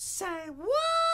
Say what?